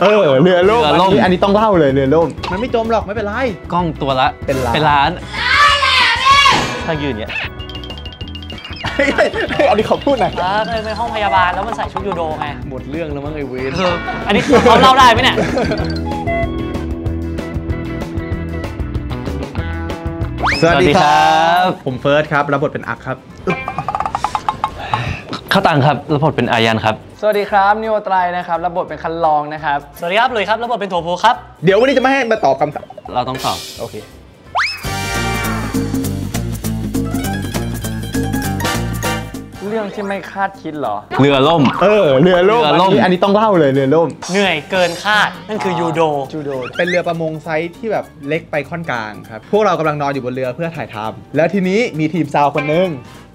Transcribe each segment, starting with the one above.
เออเรือล่มเรือล่ม อันนี้อันนี้ต้องเล่าเลยเรือล่มมันไม่จมหรอกไม่เป็นไร กล้องตัวละเป็นล้าน เป็นล้านถ้ายืนเนี้ยเฮ้ยเฮ้ยเฮ้ยอันนี้ขอพูดหน่อยเออเคยไปห้องพยาบาลแล้วมันใส่ชุดยูโดไงหมดเรื่องแล้วมั้งไอ้เวนคืออันนี้คือเขาเล่าได้ไหมเนี่ยสวัสดีครับ ผมเฟิร์สครับรับบทเป็นอักครับ ข้าวตังครับแล้วผลเป็นอายันครับ สวัสดีครับนิวไตรนะครับรับบทเป็นคันลองนะครับ สวัสดีครับเลยครับแล้วบทเป็นโถโพครับ เดี๋ยววันนี้จะไม่ให้มาตอบคำถามเราต้องตอบ โอเค เรื่องที่ไม่คาดคิดเหรอ เรือล่ม เออเรือล่มเรือล่ม อันนี้อันนี้ต้องเล่าเลยเรือล่ม เหนื่อยเกินคาดนั่นคือยูโด จูโดเป็นเรือประมงไซส์ที่แบบเล็กไปค่อนกลางครับ พวกเรากำลังนอนอยู่บนเรือเพื่อถ่ายทำแล้วทีนี้มีทีมซาวคนนึง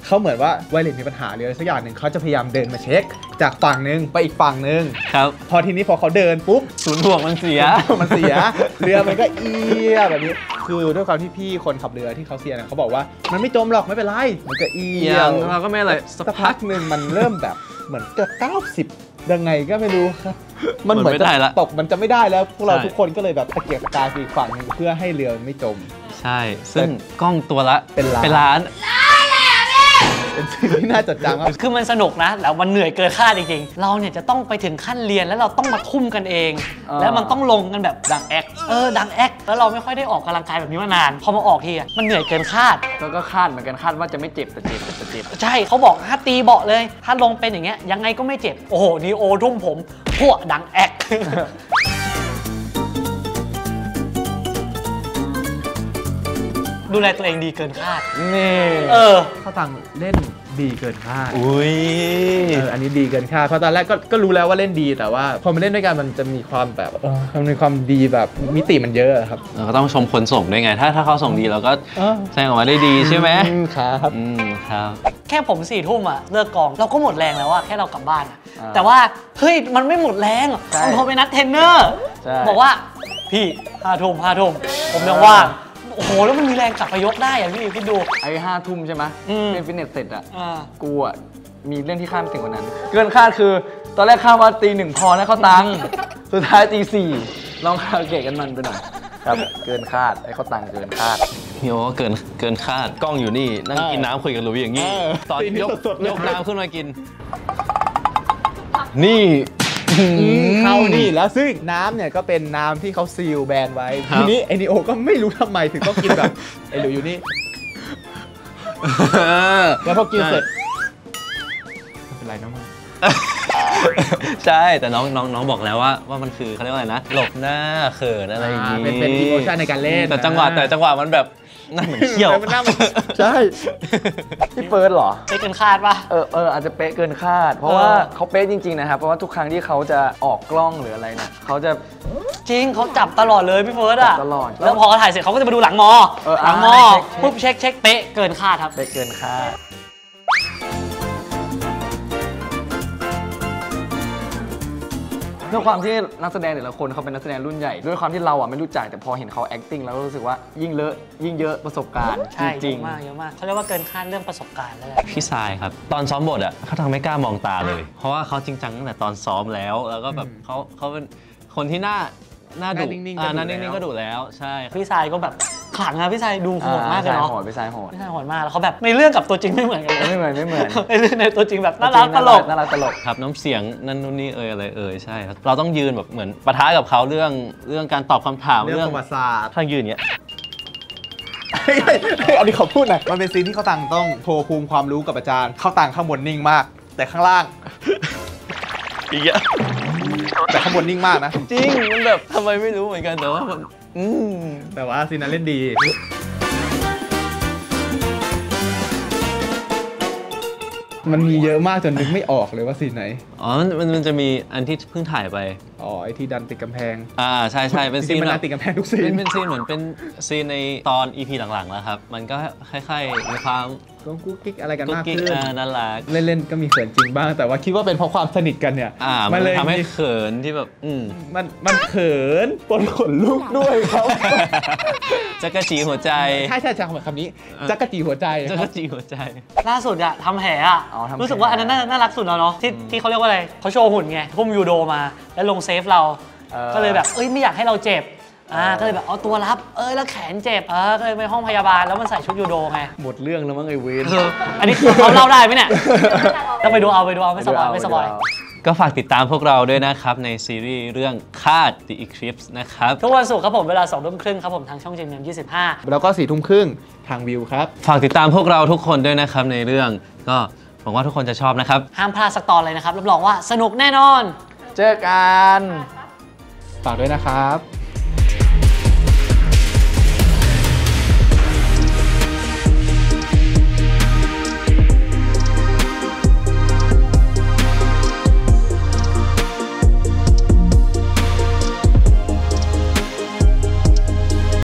เขาเหมือนว่าไวเลนมีปัญหาเรือสักอย่างหนึ่งเขาจะพยายามเดินมาเช็ค จากฝั่งหนึ่งไปอีกฝั่งหนึ่งครับ พอทีนี้พอเขาเดินปุ๊บ ศูนย์ถ่วงมันเสีย มันเสีย เรือมันก็เอียแบบนี้ คือด้วยความที่พี่คนขับเรือที่เขาเสียเนี่ยเขาบอกว่ามันไม่จมหรอกไม่เป็นไร มันก็เอียยังเราก็ไม่อะไรสัสักกพัพักกหนึ่งมันเริ่มแบบเหมือนจะ90ยังไงก็ไม่รู้ครับ มันเหมือนมันไม่จะได้ละตกมันจะไม่ได้แล้ว พวกเราใช่ทุกคนก็เลยแบบตะเกียกตะกายไปอีกฝั่งหนึงเพื่อให้เรือมันไม่จม ใช่ ซึ่งกล้องตัวละเป็นล้าน เป็นล้านเป็นสิ่งที่น่าจดจำครับคือมันสนุกนะแต่มันเหนื่อยเกินคาดจริงๆ เราเนี่ยจะต้องไปถึงขั้นเรียนแล้วเราต้องมาทุ่มกันเองอ่าแล้วมันต้องลงกันแบบดังแอคเออดังแอคแล้วเราไม่ค่อยได้ออกกำลังกายแบบนี้มานาน พอมาออกทีอะมันเหนื่อยเกินคาดแล้วก็คาดเหมือนกันคาดว่าจะไม่เจ็บแต่เจ็บแต่เจ็บใช่เขาบอกถ้าตีเบาะเลย ถ้าลงเป็นอย่างเงี้ยยังไงก็ไม่เจ็บโอ้โหนีโอทุ่มผมพวกดังแอค ดูแลตัวเองดีเกินคาด นี่เออข้าวตังเล่นดีเกินคาดอุ้ย เอออันนี้ดีเกินคาดเพราะตอนแรกก็ก็รู้แล้วว่าเล่นดีแต่ว่าพอมาเล่นด้วยกันมันจะมีความแบบเออมันมีความดีแบบมิติมันเยอะอะครับ เราก็ต้องชมคนส่งด้วยไง ถ้าถ้าเขาส่งดีเราก็เออ แสดงออกมาได้ดีใช่ไหมอืครับ อืมครับ แค่ผมสี่ทุ่มอะเลิกกองเราก็หมดแรงแล้วอะแค่เรากลับบ้านอะอ่าแต่ว่า เฮ้ย มันไม่หมดแรงใช่ต้องโทรไปนัดเทรนเนอร์ ใช่บอกว่า พี่ห้าทุ่มห้าทุ่มผมยังว่างโอ้โห แล้วมันมีแรงกลับไปยกได้อะพี่คิดดู ไอ้ห้าทุ่มใช่ไหมอืม เล่นฟิตเนสเสร็จอะอ่า กูอะมีเรื่องที่คาดไม่ถึงกว่านั้น เกินคาดคือ ตอนแรกคาดว่าตีหนึ่งพอนะเขาตังค์สุดท้ายตีสี่ลองคาดเกะกันมันไปหน่อยครับ เกินคาดไอ้เขาตังค์เกินคาดพี่โอก็เกินเกินคาดกล้องอยู่นี่นั่งกินน้ำคุยกับหลุยอย่างนี้เออตอนซีนนี้ยกสดๆเลยยกน้ำขึ้นมากิน นี่ เข้านี่แล้วซึ่งน้ำเนี่ยก็เป็นน้ำที่เขาซีลแบรนด์ไว้ครับทีนี้ไอนิโอก็ไม่รู้ทำไมถึงต้องกินแบบไอหลุยอยู่นี่แล้วพอกินเสร็จไม่เป็นไรนะมึงใช่แต่น้องน้องน้องบอกแล้วว่าว่ามันคือเขาเรียกว่าอะไรนะหลบหน้าเขินอะไรอย่างอ่านี้เป็นเป็นอีโมชันในการเล่นแต่จังหวะแต่จังหวะมันแบบ น่าเหมือนเขี้ยว มันน่ามันใช่พี่เฟิร์สเหรอไม่เกินคาดปะเออเอออาจจะเป๊ะเกินคาด เพราะว่าเออเขาเป๊ะจริงๆนะครับ เพราะว่าทุกครั้งที่เขาจะออกกล้องหรืออะไรเนี่ยเขาจะจริงเขาจับตลอดเลยพี่เฟิร์สอะจับตลอดแล้วพอเขาถ่ายเสร็จเขาก็จะมาดูหลังมอเออหลังมออ่าเช็คเช็คปุ๊บเช็คเช็คเป๊ะเกินคาดครับเป๊ะเกินคาด ด้วยความที่นักแสดงแต่ละคนเขาเป็นนักแสดงรุ่นใหญ่ ด้วยความที่เราอะไม่รู้จักแต่พอเห็นเขา acting แล้วรู้สึกว่ายิ่งเลอะยิ่งเยอะประสบการณ์ใช่จเยริงอะมากเยอะมากเขาเรียกว่าเกินคาดเรื่องประสบการณ์แล้วแหละพี่ทรายครับ ตอนซ้อมบทอะเขาทำไม่กล้ามองตาเลย เพราะว่าเขาจริงจังตั้งแต่ตอนซ้อมแล้ว แล้วก็แบบเขาเขาเป็นคนที่หน้า หน้าดุหน้านิ่งๆก็อ่าดุหน้าแล้วนิ่งๆก็ดุแล้วใช่ พี่ชายก็แบบขลังอะพี่ชายดูๆโหดมากเลยเนาะโหดไปซ้ายโหดพี่ชายโหดมากแล้วเขาแบบในเรื่องกับตัวจริงไม่เหมือนกันเลยไม่เหมือนไม่เหมือนในเรื่องในตัวจริงแบบน่ารักตลกน่ารักตลก ครับน้ำเสียงนั่นนู่นนี่เอ่ยอะไรเอ่ยใช่ครับเราต้องยืนแบบเหมือนปะทะกับเขาเรื่องเรื่องการตอบคำถามเรื่องประวัติศาสตร์ถ้ายืนเนี้ย เฮ้ยเฮ้ยเฮ้ยอันนี้ขอพูดหน่อย มันเป็นซีนที่เขาตังต้องโชว์ภูมิความรู้กับอาจารย์ เขาตังข้างบนนิ่งมาก แต่ข้างล่างอีกอะ แต่ข้างบนนิ่งมากนะ จริง มันแบบทำไมไม่รู้เหมือนกัน แต่ว่ามันอืมแต่ว่าซีนนั้นเล่นดี มันมีเยอะมากจนนึกไม่ออกเลยว่าซีนไหน อ๋อมันมันมันจะมีอันที่เพิ่งถ่ายไป อ๋อไอที่ดันติดกำแพงอ่าใช่ใช่เป็นจซีริงๆมันนแบดับนติดกำแพงทุกซีเป็นน เป็นซีนเหมือนเป็นซีนในตอน EP หลังๆแล้วครับ มันก็คล้ายๆมีความ ก็กุ๊กกิ๊กอะไรกันกุ๊กมากกิ๊กขึ้นอ่าน่ารักเล่นๆก็มีเขินจริงบ้าง แต่ว่าคิดว่าเป็นเพราะความสนิทกันเนี่ยอ่ามันเลยทำให้มีเขินที่แบบ อืมมันมันเขินปนขนลุกด้วยครับจักรจีหัวใจ ใช่ใช่ใช่คำนี้จักรจีหัวใจจัคกรัรบจีหัวใจ ล่าสุดอะทำแผลอะอ๋อทำแผลรู้สึกว่าอันนั้นน่าน่ารักสุดแล้วเนาะที่ที่เขาเรียกว่าอะไรเขาโชว์หุ่นไงทุ่มยูโดมา แล้วลง save เราเออก็เลยแบบเอ้ยไม่อยากให้เราเจ็บ อ่าก็เลยแบบเอาตัวรับ เอ้ยแล้วแขนเจ็บเออก็เลยไปห้องพยาบาลแล้วมันใส่ชุดยูโดไง หมดเรื่องแล้วมั้งไอ้เวนเอออันนี้คือเขาเล่าได้ไหมเนี่ยต้องไปดูเอาไปดูเอาไม่สบายไม่สบายก็ฝากติดตามพวกเราด้วยนะครับ ในซีรีส์เรื่องคาด The Eclipse นะครับ ทุกวันศุกร์ครับผมเวลา2ทุ่มครึ่งครับผมทางช่อง GMM ยี่สิบห้าแล้วก็สี่ทุ่มครึ่งทางวิวครับ ฝากติดตามพวกเราทุกคนด้วยนะครับในเรื่องก็หวังว่าทุกคนจะชอบนะครับ ห้ามพลาดสักตอนเลยนะครับรับรองว่าสนุกแน่นอน เจอกันฝากด้วยนะครับ